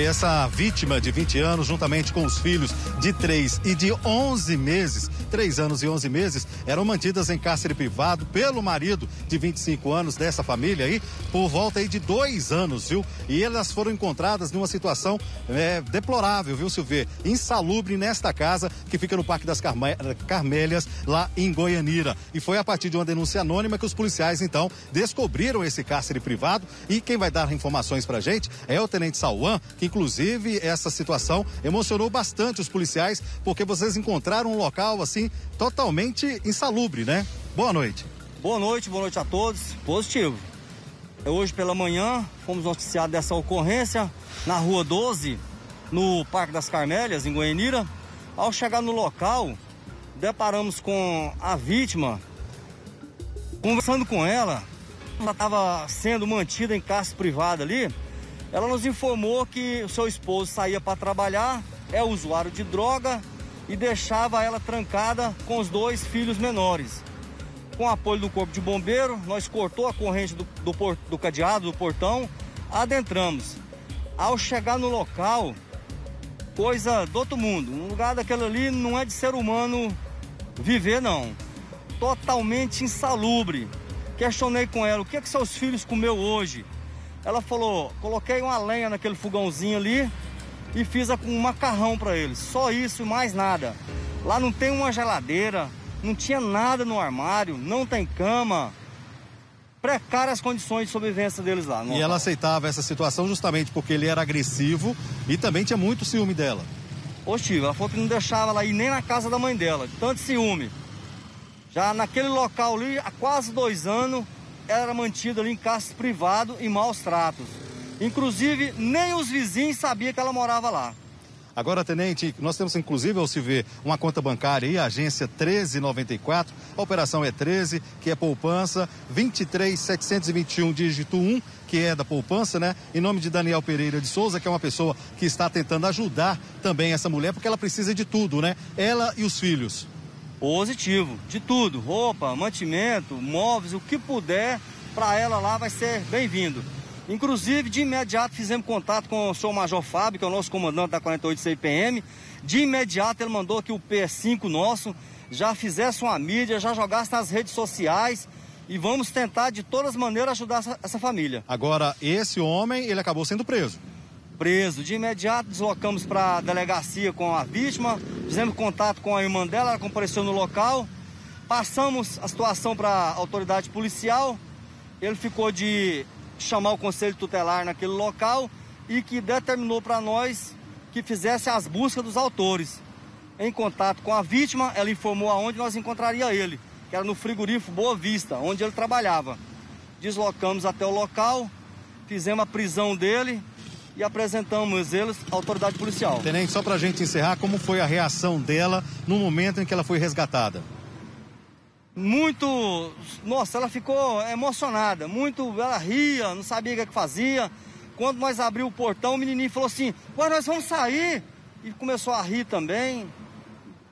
Essa vítima de 20 anos, juntamente com os filhos de 3 e de 11 meses, 3 anos e 11 meses, eram mantidas em cárcere privado pelo marido de 25 anos dessa família aí, por volta aí de dois anos, viu? E elas foram encontradas numa situação é, deplorável, viu, Silvê? Insalubre nesta casa que fica no Parque das Carme Carmélias, lá em Goianira. E foi a partir de uma denúncia anônima que os policiais, então, descobriram esse cárcere privado. E quem vai dar informações pra gente é o Tenente Sauan, que inclusive essa situação emocionou bastante os policiais, porque vocês encontraram um local assim totalmente insalubre, né? Boa noite. Boa noite, boa noite a todos. Positivo. Hoje pela manhã fomos noticiados dessa ocorrência na rua 12, no Parque das Carmélias, em Goianira. Ao chegar no local, deparamos com a vítima. Conversando com ela, ela estava sendo mantida em cárcere privada ali ela nos informou que o seu esposo saía para trabalhar, é usuário de droga e deixava ela trancada com os dois filhos menores. Com o apoio do Corpo de Bombeiro, nós cortou a corrente do, do, do cadeado do portão, adentramos. Ao chegar no local, coisa do outro mundo. Um lugar daquele ali não é de ser humano viver, não. Totalmente insalubre. Questionei com ela, o que é que seus filhos comeu hoje? Ela falou: coloquei uma lenha naquele fogãozinho ali e fiz um macarrão para eles. Só isso e mais nada. Lá não tem uma geladeira, não tinha nada no armário, não tem cama. Precárias condições de sobrevivência deles lá. E ela aceitava essa situação justamente porque ele era agressivo e também tinha muito ciúme dela. Positivo, ela falou que não deixava ela ir nem na casa da mãe dela, de tanto ciúme. Já naquele local ali, há quase dois anos, era mantida ali em cárcere privado e maus tratos. Inclusive, nem os vizinhos sabiam que ela morava lá. Agora, tenente, nós temos inclusive, ao se ver, uma conta bancária aí, agência 1394, a operação é 13, que é poupança, 23721, dígito 1, que é da poupança, né? Em nome de Daniel Pereira de Souza, que é uma pessoa que está tentando ajudar também essa mulher, porque ela precisa de tudo, né? Ela e os filhos. Positivo, de tudo, roupa, mantimento, móveis, o que puder para ela lá vai ser bem-vindo. Inclusive, de imediato fizemos contato com o senhor Major Fábio, que é o nosso comandante da 48 CPM. De imediato ele mandou que o P5 nosso já fizesse uma mídia, já jogasse nas redes sociais e vamos tentar de todas as maneiras ajudar essa, essa família. Agora, esse homem, ele acabou sendo preso preso. De imediato deslocamos para a delegacia com a vítima, fizemos contato com a irmã dela, ela compareceu no local, passamos a situação para a autoridade policial, ele ficou de chamar o conselho tutelar naquele local e que determinou para nós que fizesse as buscas dos autores. Em contato com a vítima, ela informou aonde nós encontraria ele, que era no frigorífico Boa Vista, onde ele trabalhava. Deslocamos até o local, fizemos a prisão dele, e apresentamos eles à autoridade policial. Tenente, só para a gente encerrar, como foi a reação dela no momento em que ela foi resgatada? Muito. Nossa, ela ficou emocionada, muito. Ela ria, não sabia o que, é fazia. Quando nós abrimos o portão, o menininho falou assim: Ué, nós vamos sair. E começou a rir também.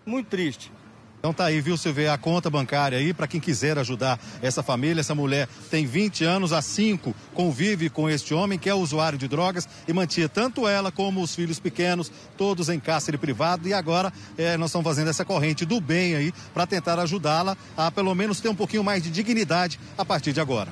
Muito triste. Então tá aí, viu, vê a conta bancária aí para quem quiser ajudar essa família. Essa mulher tem 20 anos, há 5 convive com este homem que é usuário de drogas e mantinha tanto ela como os filhos pequenos, todos em cárcere privado. E agora é, nós estamos fazendo essa corrente do bem aí para tentar ajudá-la a pelo menos ter um pouquinho mais de dignidade a partir de agora.